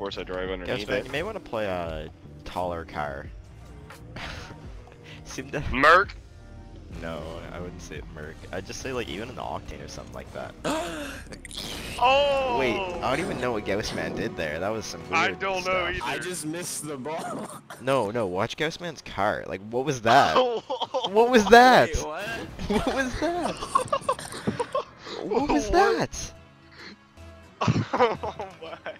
force I drive underneath man, it. you may want to play a taller car. Seem to Merc. no, I wouldn't say Merc. I'd just say like even an Octane or something like that. Oh. Wait, I don't even know what Ghoustman did there. That was some weird I don't know either. I just missed the ball. No, no, watch Ghoustman's car. Like, what was that? what was that? Wait, what? What was that? what was that? oh my.